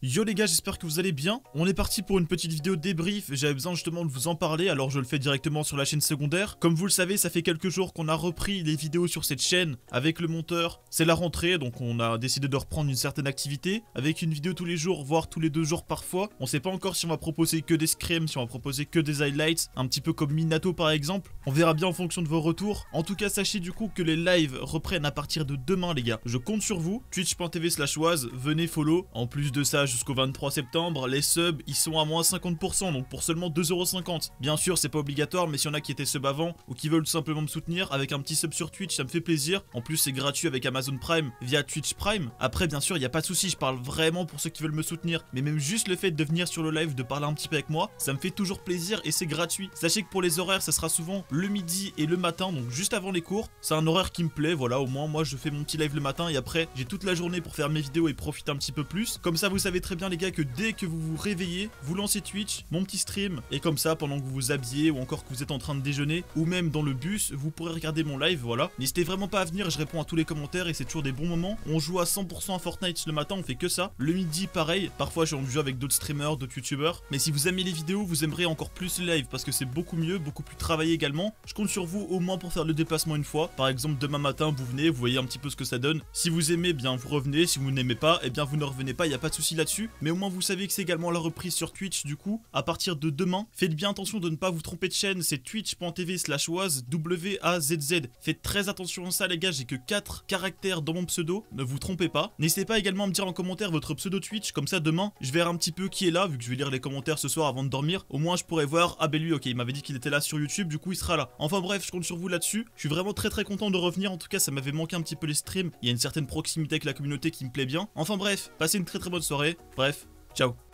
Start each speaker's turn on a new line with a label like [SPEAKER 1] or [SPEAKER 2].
[SPEAKER 1] Yo les gars, j'espère que vous allez bien. On est parti pour une petite vidéo débrief, j'avais besoin justement de vous en parler, alors je le fais directement sur la chaîne secondaire. Comme vous le savez, ça fait quelques jours qu'on a repris les vidéos sur cette chaîne avec le monteur. C'est la rentrée, donc on a décidé de reprendre une certaine activité, avec une vidéo tous les jours, voire tous les deux jours parfois. On sait pas encore si on va proposer que des scrims, si on va proposer que des highlights, un petit peu comme Minato par exemple. On verra bien en fonction de vos retours. En tout cas, sachez du coup que les lives reprennent à partir de demain les gars. Je compte sur vous, twitch.tv slash venez follow. En plus de ça, jusqu'au 23 septembre, les subs ils sont à moins 50%, donc pour seulement 2,50€. Bien sûr, c'est pas obligatoire, mais s'il y en a qui étaient sub avant ou qui veulent simplement me soutenir avec un petit sub sur Twitch, ça me fait plaisir. En plus, c'est gratuit avec Amazon Prime via Twitch Prime. Après, bien sûr, il n'y a pas de souci, je parle vraiment pour ceux qui veulent me soutenir. Mais même juste le fait de venir sur le live, de parler un petit peu avec moi, ça me fait toujours plaisir et c'est gratuit. Sachez que pour les horaires, ça sera souvent le midi et le matin, donc juste avant les cours. C'est un horaire qui me plaît, voilà, au moins moi je fais mon petit live le matin et après j'ai toute la journée pour faire mes vidéos et profiter un petit peu plus. Comme ça, vous savez très bien les gars que dès que vous vous réveillez, vous lancez Twitch, mon petit stream, et comme ça, pendant que vous vous habillez ou encore que vous êtes en train de déjeuner, ou même dans le bus, vous pourrez regarder mon live, voilà. N'hésitez vraiment pas à venir, je réponds à tous les commentaires et c'est toujours des bons moments. On joue à 100% à Fortnite le matin, on fait que ça. Le midi, pareil. Parfois, je joue avec d'autres streamers, d'autres youtubeurs. Mais si vous aimez les vidéos, vous aimerez encore plus le live parce que c'est beaucoup mieux, beaucoup plus travaillé également. Je compte sur vous au moins pour faire le déplacement une fois. Par exemple, demain matin, vous venez, vous voyez un petit peu ce que ça donne. Si vous aimez, bien vous revenez. Si vous n'aimez pas, eh bien vous ne revenez pas, il n'y a pas de souci Mais au moins vous savez que c'est également la reprise sur Twitch du coup, à partir de demain. Faites bien attention de ne pas vous tromper de chaîne, c'est twitch.tv slash W-A-Z-Z. Faites très attention à ça les gars, j'ai que 4 caractères dans mon pseudo, ne vous trompez pas. N'hésitez pas également à me dire en commentaire votre pseudo Twitch, comme ça demain, je verrai un petit peu qui est là, vu que je vais lire les commentaires ce soir avant de dormir. Au moins je pourrais voir, ah ben lui ok, il m'avait dit qu'il était là sur YouTube, du coup il sera là. Enfin bref, je compte sur vous là-dessus. Je suis vraiment très très content de revenir, en tout cas ça m'avait manqué un petit peu les streams. Il y a une certaine proximité avec la communauté qui me plaît bien. Enfin bref, passez une très très bonne soirée. Bref, ciao